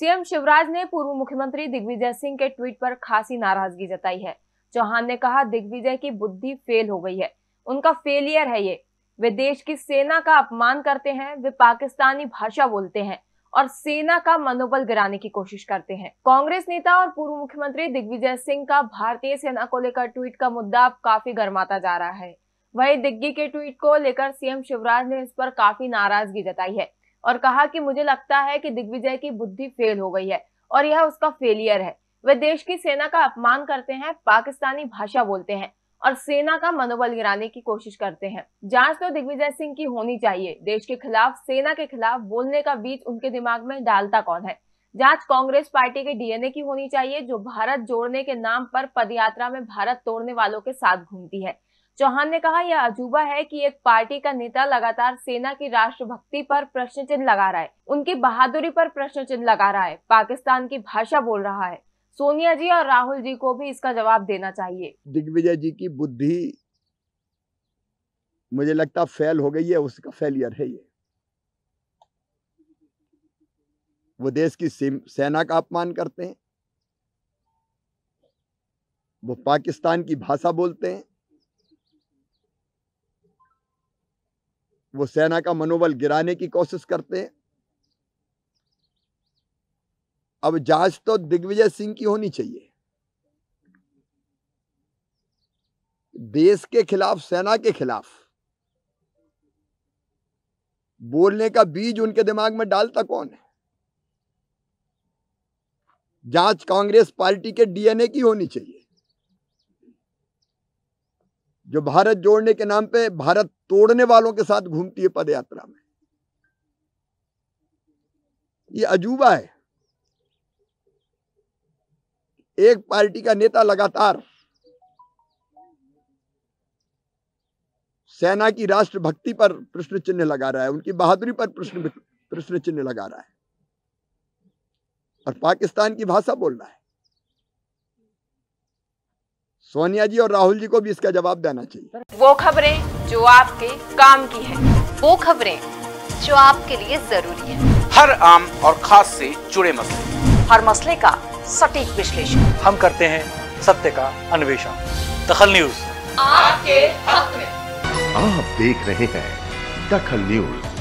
CM Shivraj ने पूर्व मुख्यमंत्री दिग्विजय सिंह के ट्वीट पर खासी नाराज़गी जताई है। चौहान ने कहा, दिग्विजय की बुद्धि फेल हो गई है। उनका फेलियर है ये। वे देश की सेना का अपमान करते हैं, वे पाकिस्तानी भाषा बोलते हैं और सेना का मनोबल गिराने की कोशिश करते हैं। कांग्रेस नेता और पूर्व मुख्यमंत्री दिग्विजय सिंह का भारतीय सेना को लेकर ट्वीट का मुद्दा अब काफ़ी गर्माता जा रहा है। वही दिग्गी के ट्वीट को लेकर सीएम शिवराज ने इस पर काफ़ी नाराज़गी जताई है। और कहा कि मुझे लगता है कि दिग्विजय की बुद्धि फेल हो गई है और यह उसका फेलियर है। वे देश की सेना का अपमान करते हैं, पाकिस्तानी भाषा बोलते हैं और सेना का मनोबल गिराने की कोशिश करते हैं। जाँच तो दिग्विजय सिंह की होनी चाहिए। देश के खिलाफ, सेना के खिलाफ बोलने का बीच उनके दिमाग में डालता कौन है? जाँच कांग्रेस पार्टी के डीएनए की होनी चाहिए, जो भारत जोड़ने के नाम पर पदयात्रा में भारत तोड़ने वालों के साथ घूमती है। चौहान ने कहा, यह अजूबा है कि एक पार्टी का नेता लगातार सेना की राष्ट्रभक्ति पर प्रश्न चिन्ह लगा रहा है। उनकी बहादुरी पर प्रश्न चिन्ह लगा रहा है। पाकिस्तान की भाषा बोल रहा है। सोनिया जी और राहुल जी को भी इसका जवाब देना चाहिए। दिग्विजय जी की बुद्धि मुझे लगता फेल हो गई है, उसका फेलियर है ये। वो देश की सेना का अपमान करते हैं। वो पाकिस्तान की भाषा बोलते हैं। वो सेना का मनोबल गिराने की कोशिश करते हैं। अब जाँच तो दिग्विजय सिंह की होनी चाहिए। देश के खिलाफ, सेना के खिलाफ। बोलने का बीज उनके दिमाग में डालता कौन है? जाँच कांग्रेस पार्टी के डीएनए की होनी चाहिए। जो भारत जोड़ने के नाम पे भारत तोड़ने वालों के साथ घूमती है पदयात्रा में। ये अजूबा है। एक पार्टी का नेता लगातार सेना की राष्ट्रभक्ति पर प्रश्न चिन्ह लगा रहा है, उनकी बहादुरी पर प्रश्न प्रश्न चिन्ह लगा रहा है। और पाकिस्तान की भाषा बोल रहा है। सोनिया जी और राहुल जी को भी इसका जवाब देना चाहिए। वो खबरें जो आपके काम की है वो खबरें जो आपके लिए ज़रूरी है। हर आम और खास से जुड़े मसले। हर मसले का सटीक विश्लेषण। हम करते हैं सत्य का अन्वेषण। दखल न्यूज़। आपके हक में। आप देख रहे हैं दखल न्यूज़।